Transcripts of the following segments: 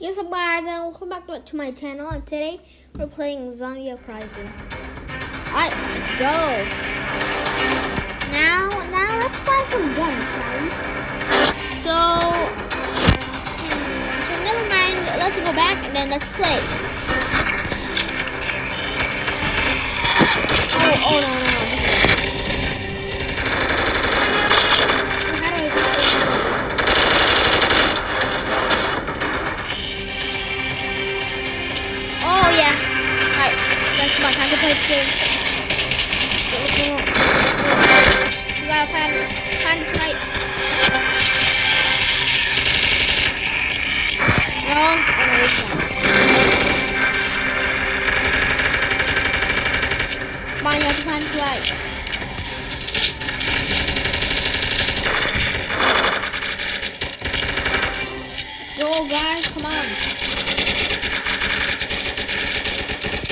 Yes, guys, and welcome back to my channel. And today we're playing Zombie Uprising. Alright, let's go. Now, now let's buy some guns, shall? So, so never mind. Let's go back and then let's play. Oh, oh no, no, game. Gotta no, this one. Come on, you have to right. Go guys, come on.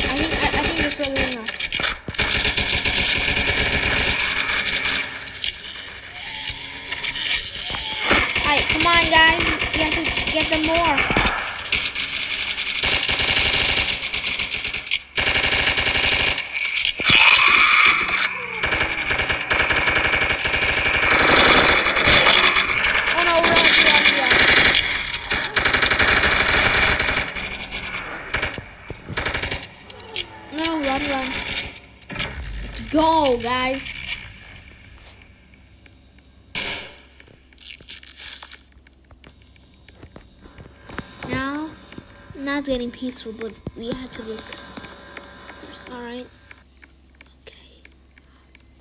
I think I, I think this will win now. Alright, come on guys. You have to get them more. Oh run, run. Let's go, guys. Now, now it's getting peaceful, but we have to look. Alright. Okay.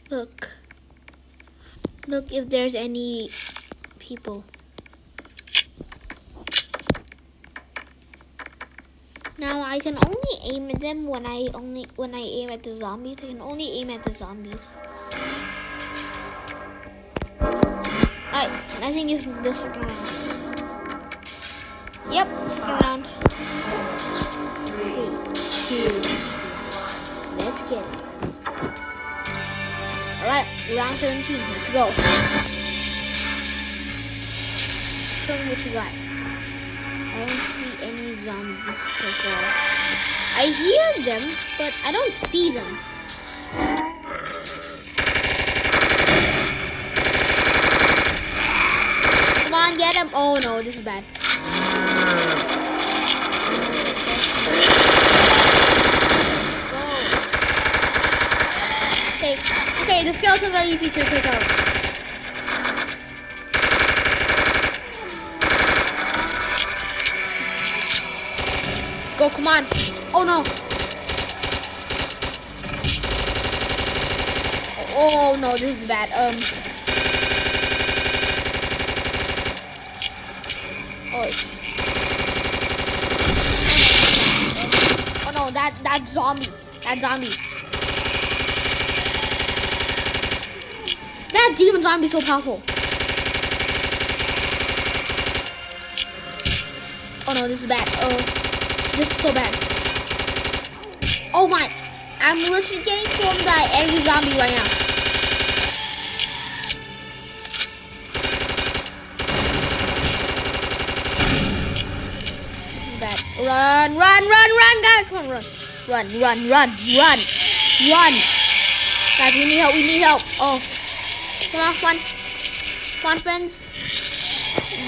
Look. Look if there's any people. Now I can only aim at them when I only when I aim at the zombies. I can only aim at the zombies. Right, I think it's the second round. Yep, second round. Three, two, let's get it. Alright, round 17, let's go. Show me what you got. I don't see any zombies so far. I hear them, but I don't see them. Come on, get him. Oh no, this is bad. Go. Okay, skeletons are easy to take out. Go, come on. Oh no. Oh no, this is bad. Um. Oh. Oh no, that that zombie. That zombie. That demon zombie so powerful. Oh no, this is bad. Oh, this is so bad. Oh my, I'm literally getting swarmed by every zombie right now. This is bad. Run, run, run, run, guys. Come on, run. Run, run, run, run, run. Guys, we need help. We need help. Oh. Come on, come on. Come on, friends.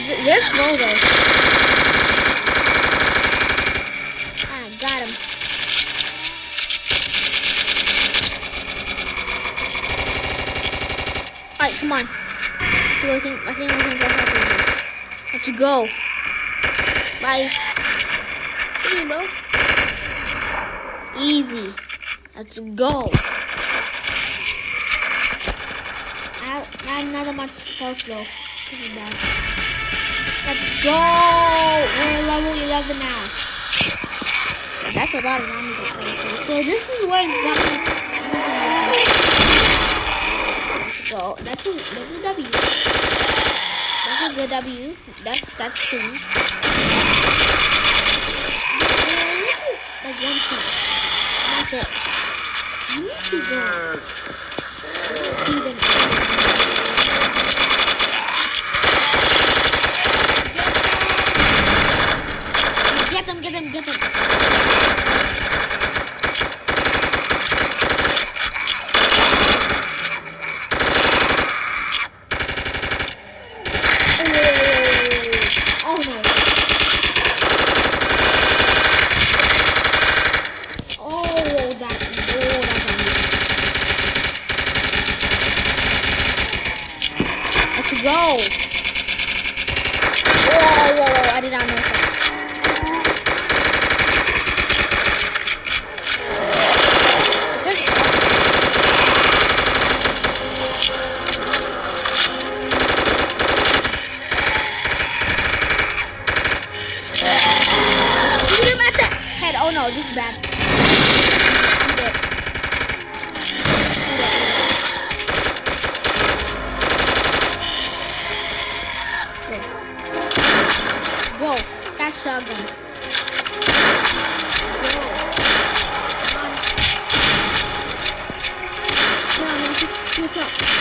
Th- They're slow, though. Ah, got him. Alright, come on. I think, I think go Let's go. Bye. Easy, bro. Easy. Let's go. Health though. This is bad. Let's go. We're level 11 now. That's a lot of zombies. So this is where zombies. Go. That's a that's a W. That's a good W. That's that's cool. Like one thing. That's it. You need to go. See them. Go. Whoa, whoa, whoa. I did not know. Oh no, this is bad. That shotgun. Go. No, no, just switch up.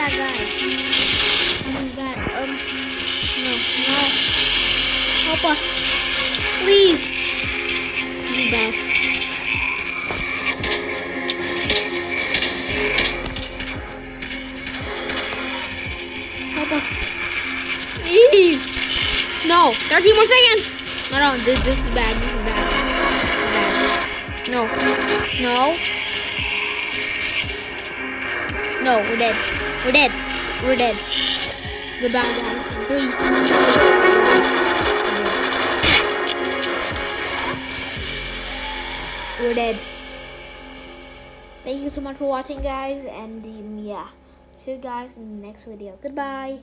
That guy. He's bad. Um, no, no. Help us. Please. He's bad. Help us. Please. No. 13 more seconds. No, no. This, this is bad. This is bad. This is bad. No. No. No, we're dead. We're dead. We're dead. Bad guys. Three. We're dead. Thank you so much for watching, guys. And um, yeah, see you guys in the next video. Goodbye.